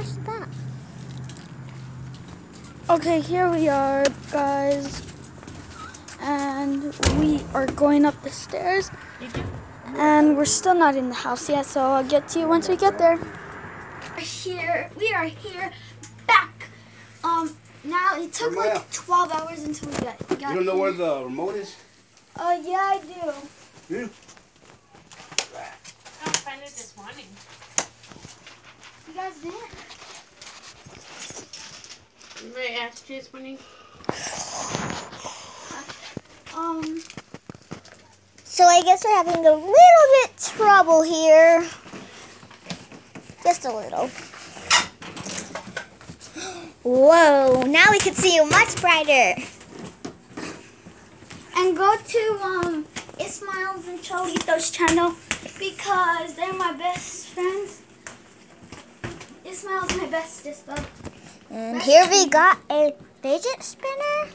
press that. Okay, here we are, guys. And we are going up the stairs. And we're still not in the house yet, so I'll get to you once we get there. Here, we are here, back. Um, now it took Where like 12 hours until we got, got You don't know here. where the remote is? Uh, yeah, I do. Yeah. I don't it this morning. Guys? Remember I asked you morning? Um, So I guess we're having a little bit trouble here. Just a little. Whoa, now we can see you much brighter. and go to um Ismail's and Cholito's channel because they're my best friends. Ismail's my bestest bud. And here we got a fidget spinner.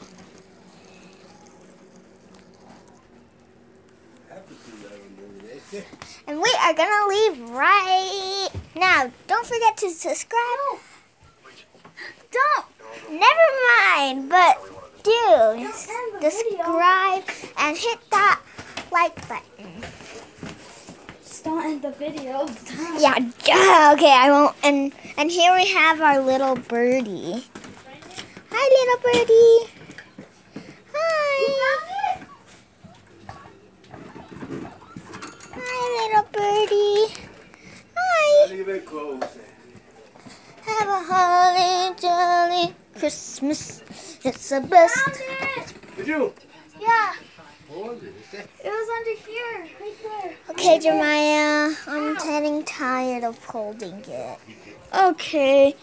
And we are gonna leave right now. Don't forget to subscribe. Don't. Never mind. But do subscribe and hit that like button. Just don't end the video. Yeah. duh, Okay. I won't. And and here we have our little birdie. Hi, little birdie. Hi. Hi, little birdie. Hi. Not even. Have a holly jolly Christmas. It's the best. Did you? Yeah, What was it? Is that- it was under here, right there. Okay, Jeremiah, I'm getting tired of holding it. Okay,